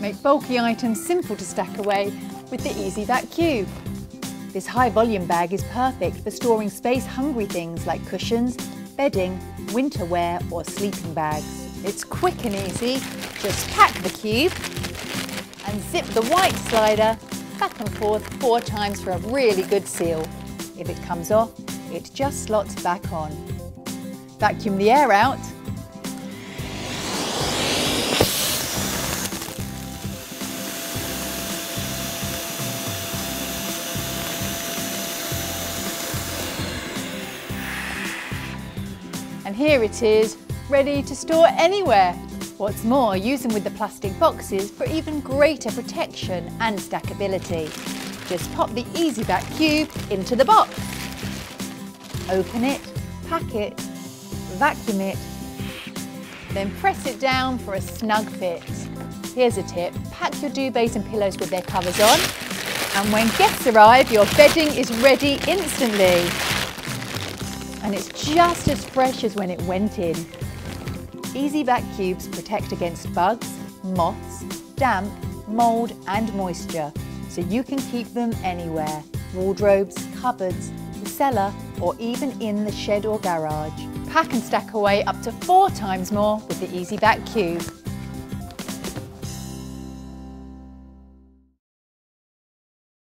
Make bulky items simple to stack away with the Easi Vac Cube. This high volume bag is perfect for storing space hungry things like cushions, bedding, winter wear or sleeping bags. It's quick and easy. Just pack the cube and zip the white slider back and forth four times for a really good seal. If it comes off, it just slots back on. Vacuum the air out And here it is, ready to store anywhere. What's more, use them with the plastic boxes for even greater protection and stackability. Just pop the Easi Vac cube into the box. Open it, pack it, vacuum it, then press it down for a snug fit. Here's a tip, pack your duvets and pillows with their covers on, and when guests arrive, your bedding is ready instantly and it's just as fresh as when it went in. Easi Vac Cubes protect against bugs, moths, damp, mould and moisture, so you can keep them anywhere. Wardrobes, cupboards, the cellar or even in the shed or garage. Pack and stack away up to four times more with the Easi Vac Cube.